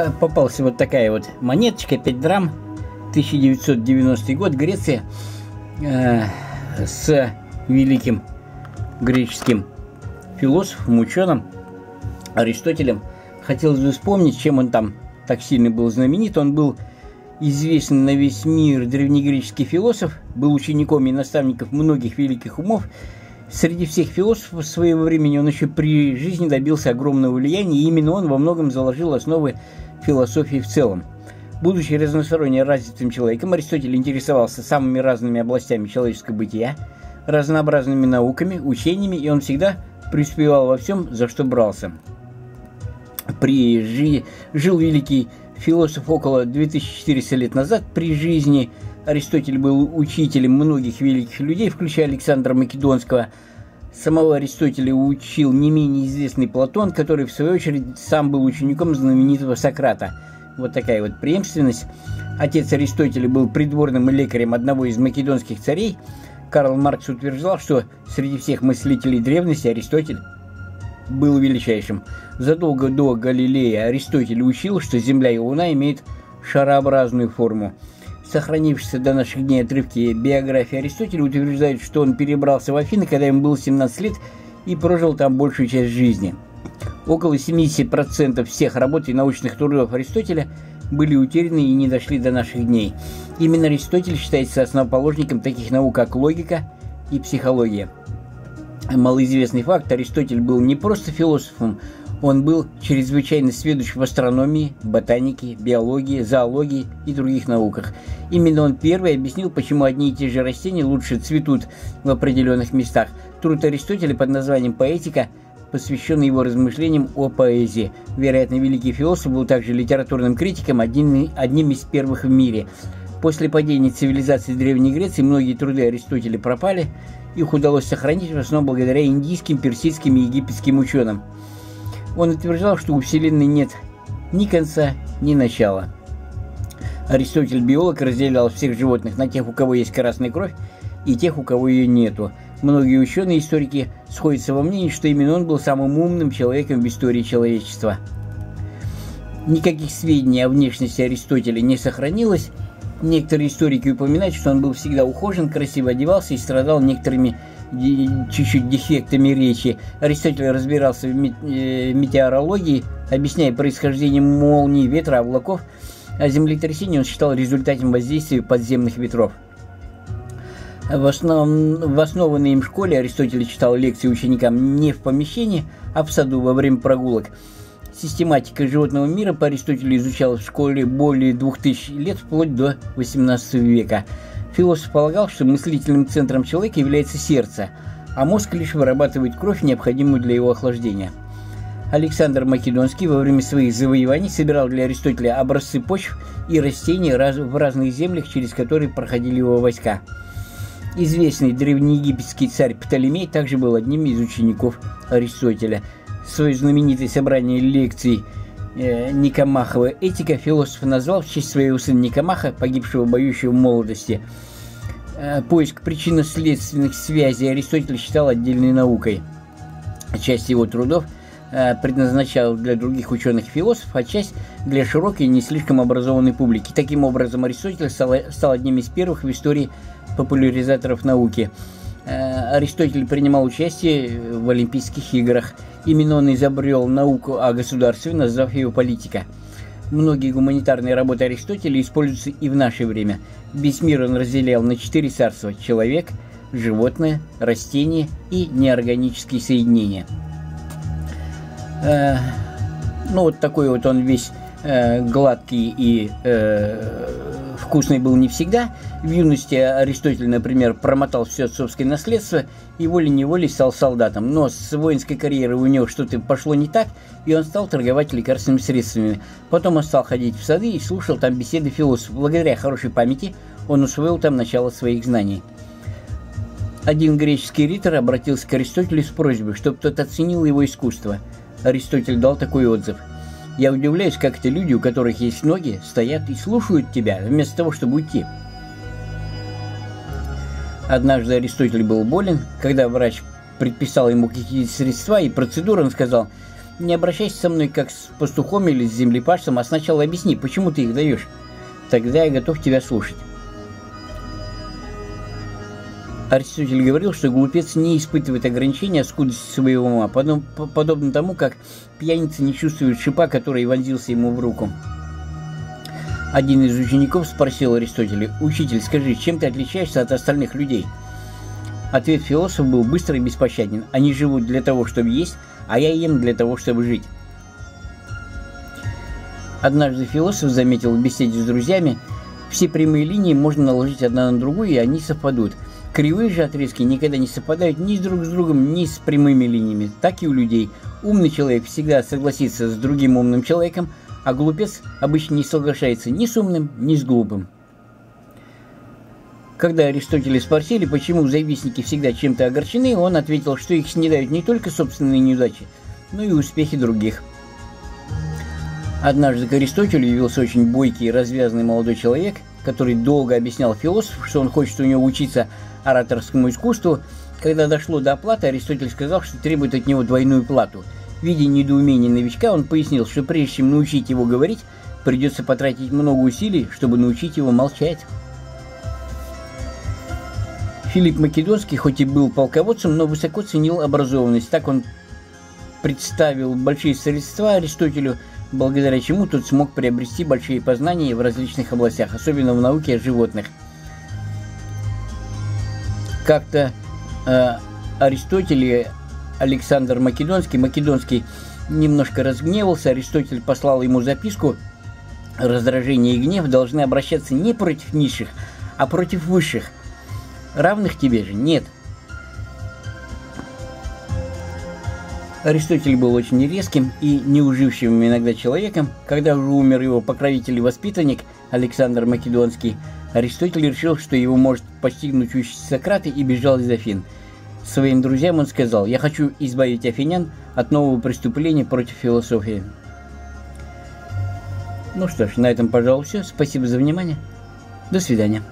Э, попался вот такая вот монеточка, 5 драм, 1990 год, Греция, э, с великим греческим философом, ученым Аристотелем. Хотелось бы вспомнить, чем он там так сильно был знаменит. Он был известный на весь мир древнегреческий философ, был учеником и наставником многих великих умов. Среди всех философов своего времени он еще при жизни добился огромного влияния, и именно он во многом заложил основы философии в целом. Будучи разносторонне развитым человеком, Аристотель интересовался самыми разными областями человеческого бытия, разнообразными науками, учениями, и он всегда преуспевал во всем, за что брался. При жи... Жил великий философ около 2400 лет назад. При жизни Аристотель был учителем многих великих людей, включая Александра Македонского. Самого Аристотеля учил не менее известный Платон, который, в свою очередь, сам был учеником знаменитого Сократа. Вот такая вот преемственность. Отец Аристотеля был придворным лекарем одного из македонских царей. Карл Маркс утверждал, что среди всех мыслителей древности Аристотель был величайшим. Задолго до Галилея Аристотель учил, что Земля и Луна имеют шарообразную форму. Сохранившиеся до наших дней отрывки биографии Аристотеля утверждают, что он перебрался в Афины, когда ему было 17 лет, и прожил там большую часть жизни. Около 70% всех работ и научных трудов Аристотеля были утеряны и не дошли до наших дней. Именно Аристотель считается основоположником таких наук, как логика и психология малоизвестный факт, Аристотель был не просто философом, он был чрезвычайно сведущ в астрономии, ботанике, биологии, зоологии и других науках. Именно он первый объяснил, почему одни и те же растения лучше цветут в определенных местах. Труд Аристотеля под названием «Поэтика» посвященный его размышлениям о поэзии. Вероятно, великий философ был также литературным критиком, одним, одним из первых в мире. После падения цивилизации Древней Греции многие труды Аристотеля пропали, их удалось сохранить в основном благодаря индийским, персидским и египетским ученым. Он утверждал, что у Вселенной нет ни конца, ни начала. Аристотель, биолог, разделял всех животных на тех, у кого есть красная кровь, и тех, у кого ее нету. Многие ученые и историки сходятся во мнении, что именно он был самым умным человеком в истории человечества. Никаких сведений о внешности Аристотеля не сохранилось, Некоторые историки упоминают, что он был всегда ухожен, красиво одевался и страдал некоторыми чуть-чуть дефектами речи. Аристотель разбирался в э, метеорологии, объясняя происхождение молний, ветра, облаков, а землетрясение он считал результатом воздействия подземных ветров. В, основ... в основанной им школе Аристотель читал лекции ученикам не в помещении, а в саду во время прогулок – Систематика животного мира по Аристотелю изучалась в школе более двух тысяч лет, вплоть до XVIII века. Философ полагал, что мыслительным центром человека является сердце, а мозг лишь вырабатывает кровь, необходимую для его охлаждения. Александр Македонский во время своих завоеваний собирал для Аристотеля образцы почв и растений в разных землях, через которые проходили его войска. Известный древнеегипетский царь Птолемей также был одним из учеников Аристотеля – свое знаменитое собрание лекций Никомахова «Этика» философ назвал в честь своего сына Никомаха, погибшего в бою еще в молодости. Э, поиск причинно-следственных связей Аристотель считал отдельной наукой. Часть его трудов э, предназначал для других ученых и философов, а часть для широкой и не слишком образованной публики. Таким образом, Аристотель стал, одним из первых в истории популяризаторов науки. Э, Аристотель принимал участие в Олимпийских играх – Именно он изобрел науку о государстве, назвав ее политика. Многие гуманитарные работы Аристотеля используются и в наше время. Весь мир он разделял на четыре царства – человек, животное, растения и неорганические соединения. Э, ну, вот такой вот он весь э, гладкий и э, вкусный был не всегда. В юности Аристотель, например, промотал все отцовское наследство и волей-неволей стал солдатом. Но с воинской карьерой у него что-то пошло не так, и он стал торговать лекарственными средствами. Потом он стал ходить в сады и слушал там беседы философов. Благодаря хорошей памяти он усвоил там начало своих знаний. Один греческий ритор обратился к Аристотелю с просьбой, чтобы тот оценил его искусство. Аристотель дал такой отзыв – я удивляюсь, как это люди, у которых есть ноги, стоят и слушают тебя, вместо того, чтобы уйти. Однажды Аристотель был болен, когда врач предписал ему какие-то средства и процедуры, он сказал, Не обращайся со мной как с пастухом или с землепашцем, а сначала объясни, почему ты их даешь. Тогда я готов тебя слушать. Аристотель говорил, что глупец не испытывает ограничения скудости своего ума, подобно тому, как пьяница не чувствует шипа, который вонзился ему в руку. Один из учеников спросил Аристотеля, «Учитель, скажи, чем ты отличаешься от остальных людей?» Ответ философа был быстрый и беспощаден. «Они живут для того, чтобы есть, а я ем для того, чтобы жить». Однажды философ заметил в беседе с друзьями, все прямые линии можно наложить одна на другую, и они совпадут – Кривые же отрезки никогда не совпадают ни с друг с другом, ни с прямыми линиями. Так и у людей. Умный человек всегда согласится с другим умным человеком, а глупец обычно не соглашается ни с умным, ни с глупым. Когда Аристотеля спросили, почему завистники всегда чем-то огорчены, он ответил, что их снедают не только собственные неудачи, но и успехи других. Однажды к Аристотелю явился очень бойкий и развязанный молодой человек, который долго объяснял философу, что он хочет у него учиться ораторскому искусству, когда дошло до оплаты, Аристотель сказал, что требует от него двойную плату. Видя недоумение новичка, он пояснил, что прежде чем научить его говорить, придется потратить много усилий, чтобы научить его молчать. Филипп Македонский, хоть и был полководцем, но высоко ценил образованность. Так он представил большие средства Аристотелю, благодаря чему тот смог приобрести большие познания в различных областях, особенно в науке о животных – как-то э, Аристотель Александр Македонский, Македонский немножко разгневался, Аристотель послал ему записку, раздражение и гнев должны обращаться не против низших, а против высших. Равных тебе же нет. Аристотель был очень резким и неужившим иногда человеком. Когда уже умер его покровитель и воспитанник Александр Македонский, Аристотель решил, что его может постигнуть участь Сократа и бежал из Афин. Своим друзьям он сказал, я хочу избавить афинян от нового преступления против философии. Ну что ж, на этом, пожалуй, все. Спасибо за внимание. До свидания.